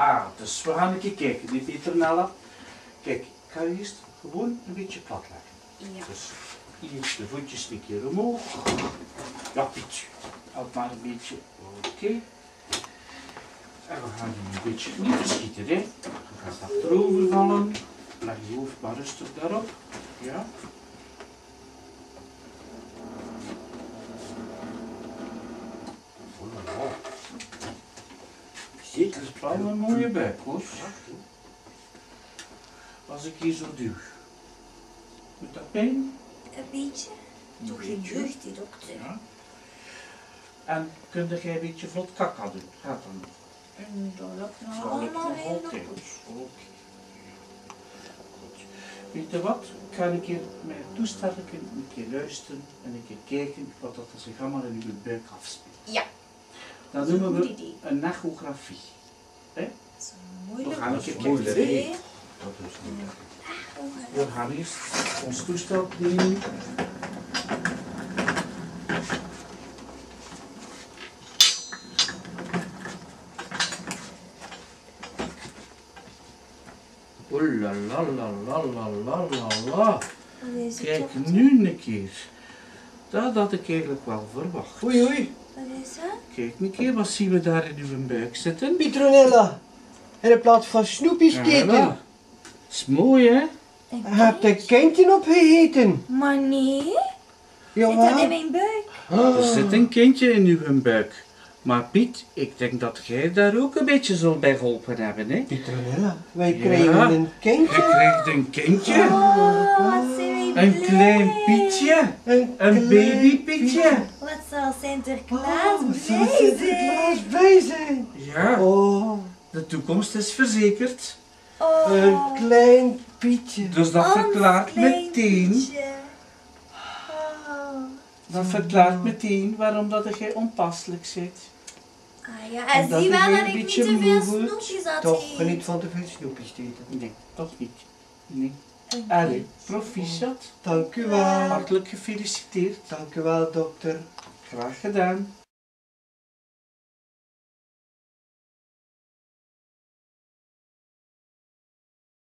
Ah, dus we gaan een keer kijken, niet Petronella? Kijk, ik ga eerst gewoon een beetje plat leggen. Ja. Dus eerst de voetjes een keer omhoog. Ja, Piet, help maar een beetje. Oké. En we gaan die een beetje niet verschieten, hè. Je gaat achterover vallen. Leg je hoofd maar rustig daarop. Ja. Dat is wel een mooie buik, hoor. Als ik hier zo duw. Doet dat pijn? Een beetje. Toch geen jeugd, die dokter. Ja. En kun jij een beetje vlot kakka doen? Gaat dat nog? En dat lukt ik allemaal heel. Oké. Weet je wat? Ik ga een keer met het toestelken een keer luisteren en een keer kijken wat dat zich allemaal in uw buik afspeelt. Ja. Dat noemen we een echografie. Hè? Dat is moeilijk. We gaan, dat is moeilijk. Nee. Dat is moeilijk. We gaan eerst ons toestel dienen. Oeh la la la la la la la. Kijk nu een keer. Dat had ik eigenlijk wel verwacht. Oei, oei. Wat is dat? Kijk een keer, wat zien we daar in uw buik zitten? Petronella. In plaats van snoepjes Ja, eten. Is mooi hè? Je hebt een kindje opgegeten. Maar nee, zit dat in Jawel. mijn buik? Er zit een kindje in uw buik. Maar Piet, ik denk dat jij daar ook een beetje zo bij geholpen hebben, hè? Petronella, wij Ja. krijgen een Je kindje. krijgt een kindje, Oh, een klein Pietje, een klein baby Pietje. Wat zal Sinterklaas Oh, zal blij zijn? Sinterklaas bij zijn. Ja, Oh, de toekomst is verzekerd. Oh, een klein Pietje. Dus dat ons verklaart klein meteen, Pietje. Oh. dat verklaart meteen waarom dat jij onpasselijk zit. Ah ja, En zie je wel dat een ik niet beetje te veel snoepjes had Toch niet van te veel snoepjes eten. Nee, toch niet. Nee. Allee, proficiat. Dank u wel. Hartelijk gefeliciteerd. Dank u wel, dokter. Graag gedaan.